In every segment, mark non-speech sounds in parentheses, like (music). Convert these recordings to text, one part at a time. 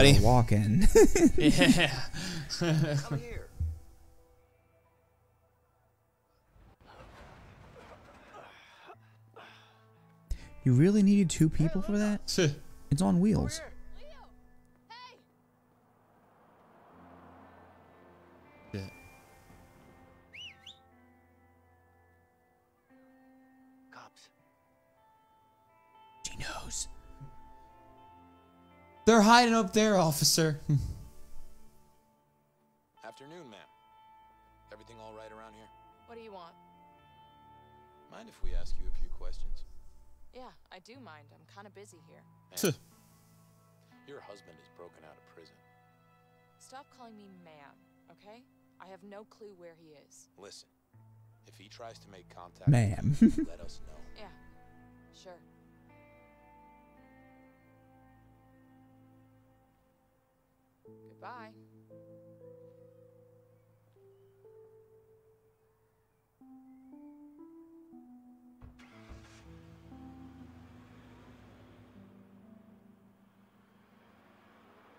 buddy. Walking. (laughs) yeah. Come (laughs) here. you really needed two people for that? It's on wheels. Yeah. She knows. They're hiding up there, officer. (laughs) Afternoon, ma'am. Everything all right around here? What do you want? Mind if we ask you a few questions? Yeah, I do mind. I'm kind of busy here. Your husband is broken out of prison. Stop calling me ma'am, okay? I have no clue where he is. Listen, if he tries to make contact Ma'am. let us know. Goodbye.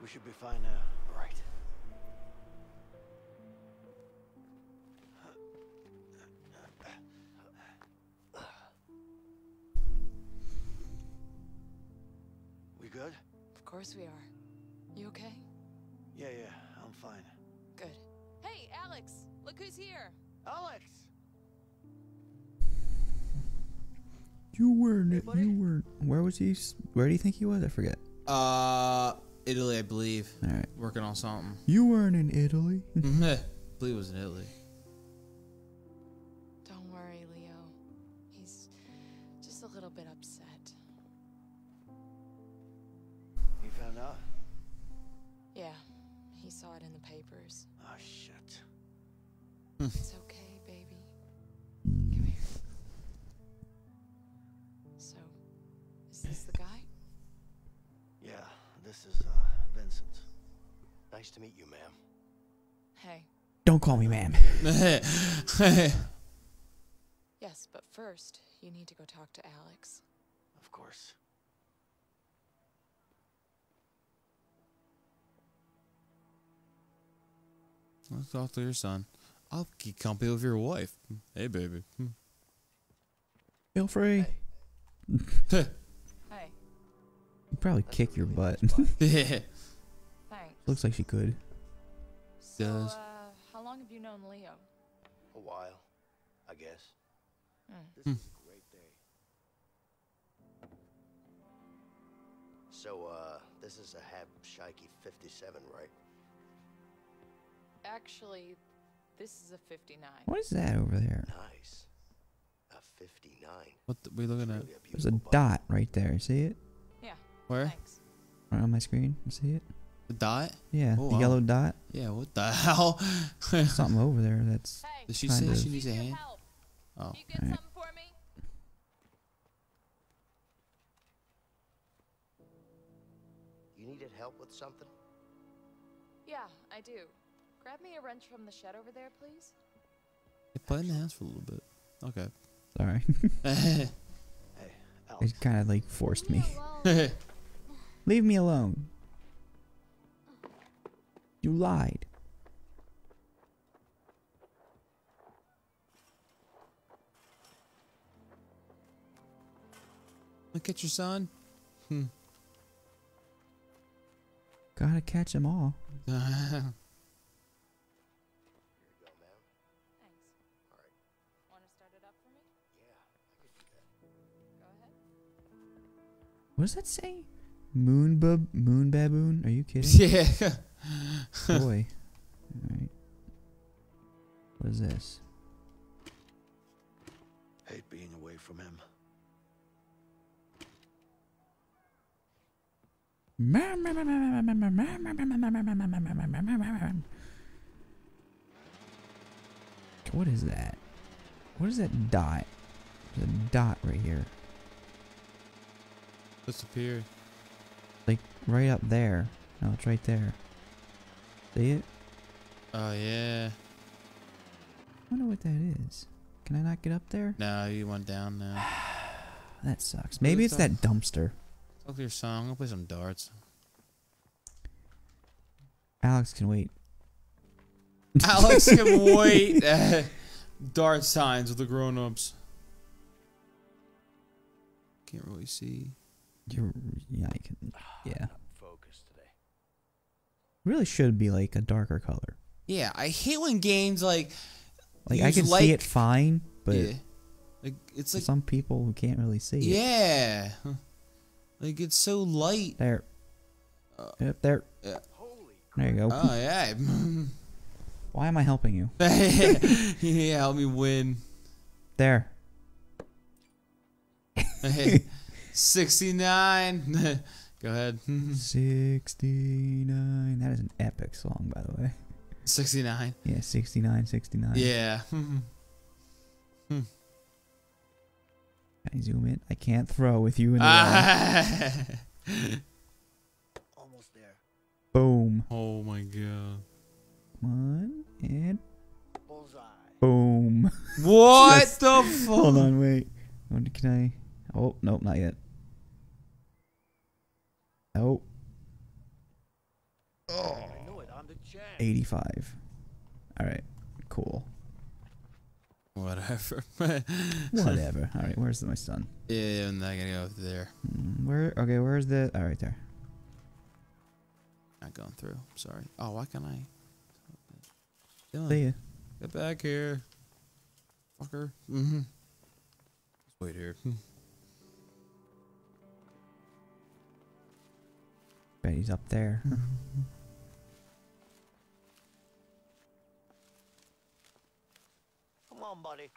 We should be fine now. Right. We good? Of course we are. You okay? Yeah, yeah, I'm fine. Good. Hey, Alex! Look who's here! Alex! You weren't. You weren't. Where was he? Where do you think he was? I forget. Uh, Italy, I believe. All right. Working on something. You weren't in Italy. (laughs) I believe it was in Italy. Don't worry, Leo. He's just a little bit upset. You found out? Yeah, he saw it in the papers. Oh, shit. It's okay, baby. Come here. So, is this the guy? Yeah, this is, uh, Vincent. Nice to meet you, ma'am. Hey. Don't call me ma'am. Yes, but first, you need to go talk to Alex. Of course. Let's talk to your son. I'll keep company with your wife. Hey, baby. Feel free. Hey, (laughs) hey. He'd probably kick your butt. (laughs) yeah. thanks. Looks like she could. So, does. uh, how long have you known Leo? A while, I guess. Hmm. This is a great day. So, uh, this is a Hab Shikey 57, right? Actually, this is a 59. What is that over there? Nice. A 59. What the, we looking at? Really a There's a beautiful bike. dot right there. See it? Yeah, Where? thanks. Right on my screen. You see it? The dot? Yeah, Oh, the wow. yellow dot. Yeah, what the hell? (laughs) Something over there. That's Hey, Did she Kind say of. she needs a hand? help. Oh. You get Alright. something for me? You needed help with something? Yeah, I do. Grab me a wrench from the shed over there, please. Hey, play in the house for a little bit. Okay. sorry. Hey, Alex. it kind of like forced me. yeah, (laughs) Leave me alone. You lied. Look at your son. Hmm. Gotta catch them all. (laughs) What does that say? Moon bub, moon baboon? Are you kidding? (laughs) yeah. Boy. Alright. What is this? Hate being away from him. What is that? What is that dot? There's a dot right here. Disappeared. Like right up there. No, it's right there. See it? Oh, yeah. I wonder what that is. Can I not get up there? No, you went down now. (sighs) That sucks. Maybe it's that dumpster. Talk to your son. I'm gonna play some darts. Alex can wait. (laughs) Alex can (laughs) wait. (laughs) Dart signs with the grown-ups. Can't really see. You're yeah, I can yeah. Focus today. Really should be like a darker color. Yeah, I hate when games like Like I can light- see it fine, but yeah, like it's for like some people who can't really see it. yeah, like it's so light. There. Uh, yep, there. yeah. There you go. Oh yeah. (laughs) Why am I helping you? (laughs) yeah, help me win. There. (laughs) 69. (laughs) Go ahead. (laughs) 69. That is an epic song, by the way. 69. Yeah, 69, 69. Yeah. (laughs) Can I zoom in? I can't throw with you in the way. Ah. Almost there. Boom. oh my god. One and Bullseye. boom. What Just- the fuck? Hold on, wait. Can I? Oh, nope, not yet. Oh, I knew it. I'm the champ. 85. All right, cool. Whatever. (laughs) Whatever. All right, where's my son? yeah, I'm not gonna go there. Mm, Where? Okay, where's the? All right, there. Not going through. Sorry. Oh, why can't I? Dylan, See ya. get back here. Fucker. Mm-hmm. Let's wait here. Bet he's up there. (laughs) Come on, buddy.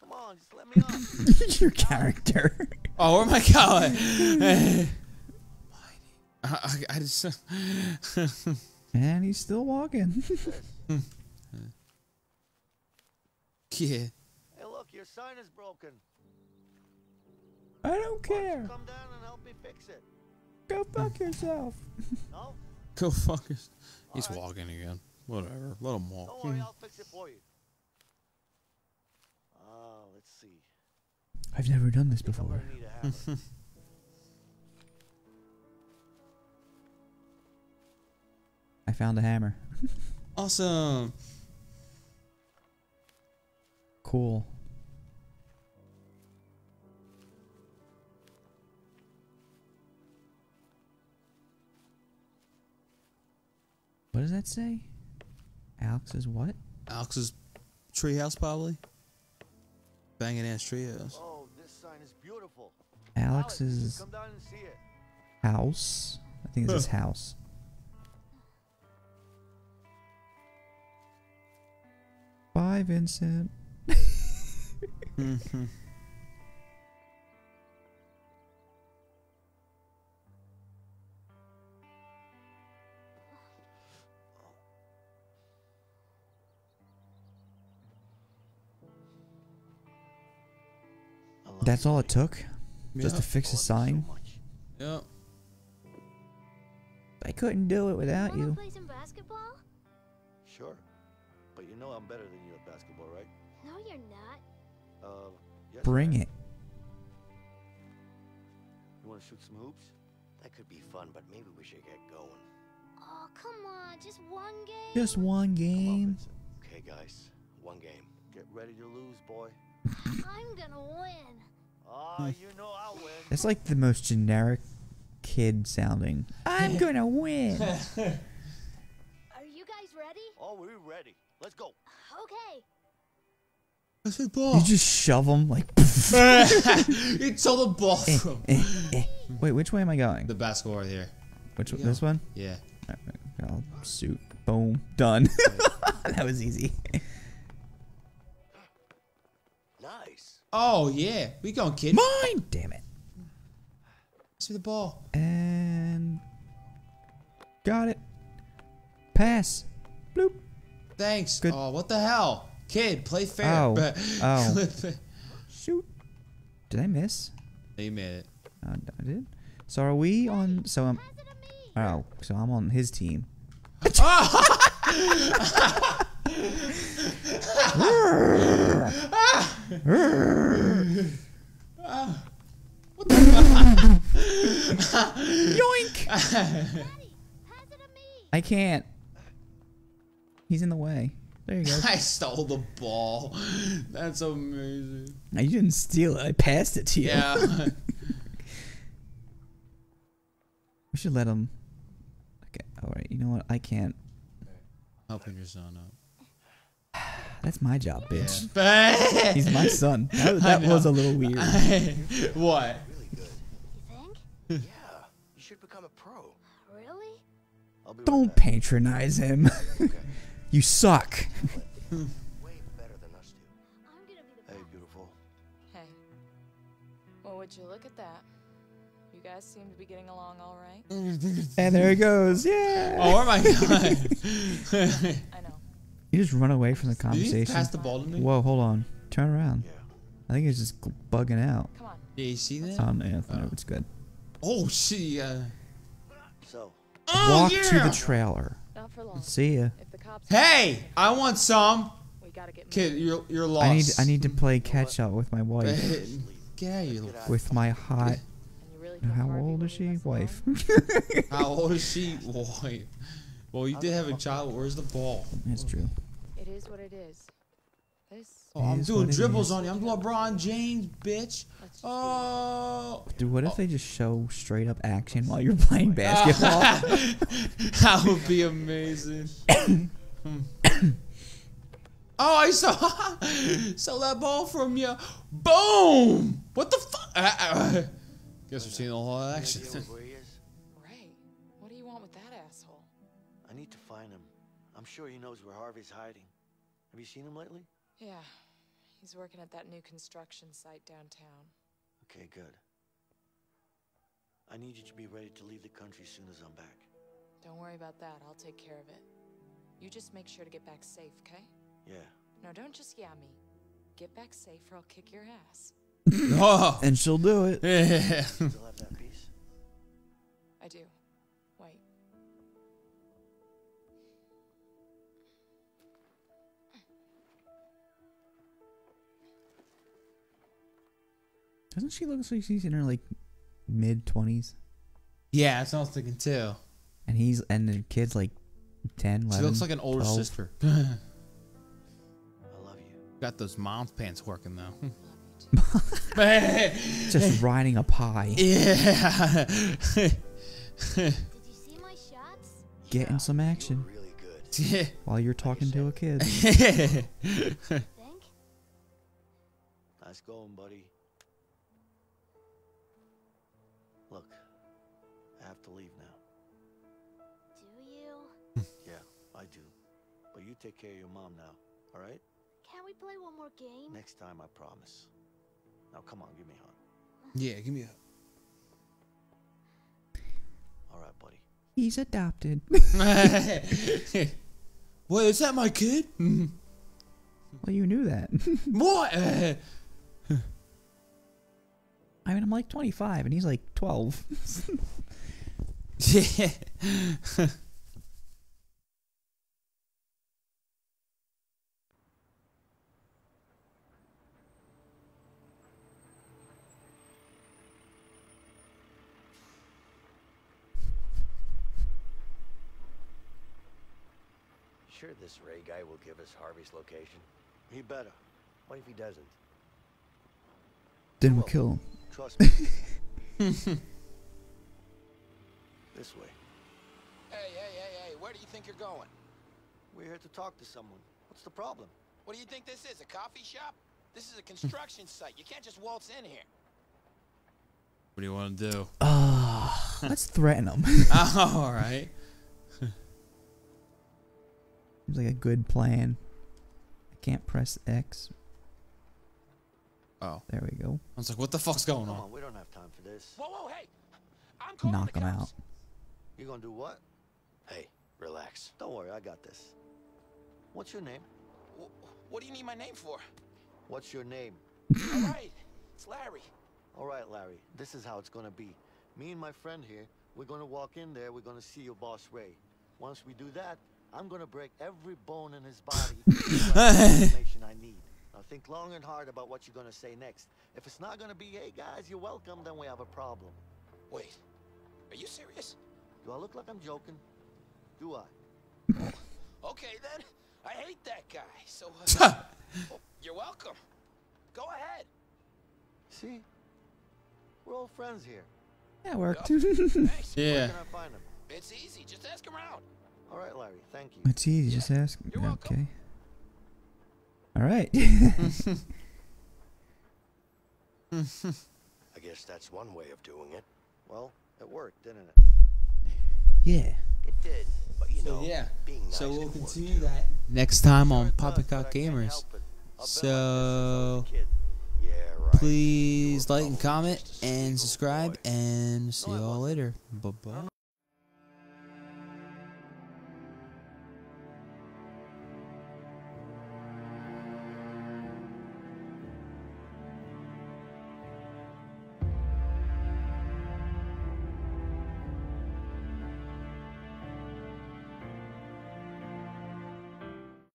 Come on, just let me (laughs) up. Your character. (laughs) Oh, where am I going? I, I, I just. and he's still walking. yeah. hey, look, your sign is broken. I don't Why don't care. you come down and help me fix it? Go fuck yourself. No? Go fuck us. He's Alright. walking again. Whatever. Let him walk. Don't worry, I'll fix it for you. Ah, let's see. I've never done this before. need. (laughs) I found a hammer. Awesome. Cool. What does that say? Alex's what? Alex's treehouse, probably. Banging ass treehouse. oh, this sign is beautiful. Alex, Alex's come down and see it. house. I think it's his house. Bye, Vincent. (laughs) Mm-hmm. That's all it buddy. took? Just to fix a love so sign? much. Yep. I couldn't do it without Wanna you. play some basketball? Sure. But you know I'm better than you at basketball, right? No, you're not. Uh, yes, Bring it. You want to shoot some hoops? That could be fun, but maybe we should get going. Oh, come on, just one game. Just one Come on, game. Okay, guys, one game. Get ready to lose, boy. I'm gonna win. Ah, you know I'll win. That's like the most generic kid sounding. I'm (laughs) gonna win. (laughs) Are you guys ready? Oh, we're ready. Let's go. Okay. That's his you ball. just shove them like. (laughs) he told the ball eh, from eh, eh. Wait, which way am I going? the basketball right here. Which one? yeah. This one? Yeah. I'll shoot. Boom. Done. that was easy. Oh yeah, we going kid. Mine. Damn it. See the ball. And got it. Pass. Bloop. Thanks. Good. Oh, what the hell, kid? Play fair. Oh. Oh. (laughs) Shoot. Did I miss? You made it. Uh, I did. So are we on? So I'm. Pass it to me. Oh, so I'm on his team. Yoink! (laughs) (laughs) Pass it to me. I can't. He's in the way. There you go. I stole the ball. That's amazing. You didn't steal it. I passed it to you. Yeah. We should let him. Okay. All right. You know what? I can't. Helping your son up. That's my job, bitch. (laughs) Yeah. He's my son. (laughs) That, that was a little weird. (laughs) what? Really good. You think? Yeah, you should become a pro. Really? Don't patronize him. Okay. you suck. Way better than us two. I'm gonna be the Hey, beautiful. Hey. Well, would you look at that? You guys seem to be getting along all right. And there he goes. Yeah. Oh, oh my god. I know. You just run away from the Did he conversation. pass the ball to me? Whoa, hold on. Turn around. Yeah. I think he's just bugging out. Come on. Yeah, you see that? Oh, no, no, Oh. it's good. Oh, she. Uh... So, Oh, Walk yeah. to the trailer. Not for long. See ya. If the cops. Hey, I want some. We gotta get. Kid, you're you're lost. I need I need to play catch up with my wife. Get out of here. With my hot. And you really How old is she? Wife. How old is she? Boy. Well, you did have a child. Where's the ball? That's true. It is what it is. This. Oh, I'm is doing dribbles on you. I'm LeBron James, bitch. Let's just do Oh. Dude, what if oh. they just show straight up action while you're playing (laughs) basketball? (laughs) that would be amazing. (coughs) oh, I saw (laughs) saw that ball from you. Boom! What the fuck? Guess we're seeing a whole any action. Sure he knows where Harvey's hiding. Have you seen him lately? Yeah, he's working at that new construction site downtown. Okay, good. I need you to be ready to leave the country as soon as I'm back. Don't worry about that. I'll take care of it. You just make sure to get back safe, okay? Yeah. No, don't just yeah me. Get back safe or I'll kick your ass. oh. (laughs) and she'll do it. Yeah. (laughs) Still have that piece? I do. Wait. Doesn't she look like she's in her like mid twenties? yeah, that's what I was thinking too. And he's and the kid's like 10, 11. She looks like an older 12. sister. (laughs) I love you. Got those mom's pants working though. Love you too. just riding a pie. yeah. (laughs) Did you see my shots? Getting Yeah, some action Really good. while you're talking to a kid. (laughs) Think? Nice going, buddy. You take care of your mom now, all right? Can we play one more game? Next time, I promise. Now, come on, give me a hug. yeah, give me a hug. All right, buddy. He's adopted. a. (laughs) Wait, is that my kid? (laughs) well, you knew that. (laughs) what? I mean, I'm like 25 and he's like 12. yeah. Sure, this Ray guy will give us Harvey's location. He better. What if he doesn't? then we Well- kill him. Trust (laughs) me. this way. Hey, hey, hey, hey, where do you think you're going? We're here to talk to someone. What's the problem? What do you think this is, a coffee shop? This is a construction (laughs) site. You can't just waltz in here. What do you want to do? Ah, let's threaten him. (laughs) All right. Seems like a good plan. I can't press X. Oh, There we go. I was like, what the fuck's going Come on? on, we don't have time for this. Whoa, whoa, hey! I'm calling Knock the him cops. out. You gonna do what? Hey, relax. Don't worry, I got this. What's your name? Wh- what do you need my name for? What's your name? (coughs) All right, it's Larry. All right, Larry. This is how it's gonna be. Me and my friend here, we're gonna walk in there. We're gonna see your boss Ray. Once we do that, I'm gonna break every bone in his body. to get the information I need. Now think long and hard about what you're gonna say next. If it's not gonna be, "Hey guys, you're welcome," then we have a problem. Wait, are you serious? Do I look like I'm joking? Do I? (laughs) Okay then. I hate that guy. So uh, (laughs) oh, you're welcome. Go ahead. See? We're all friends here. That it worked. (laughs) Thanks. Where yeah. can I find him? It's easy. Just ask around. All right, Larry. Thank you. it's easy. Just ask. You're welcome. Okay. All right. (laughs) I guess that's one way of doing it. Well, it worked, didn't it? yeah. It did, but you So know, yeah. being nice So we'll can work, continue that next time Sure on it does, Poppycock but I can't Gamers. help it. I've been like this since I So was a kid. Yeah, right. please like and comment just a sweet and subscribe and see y'all later. Bye bye.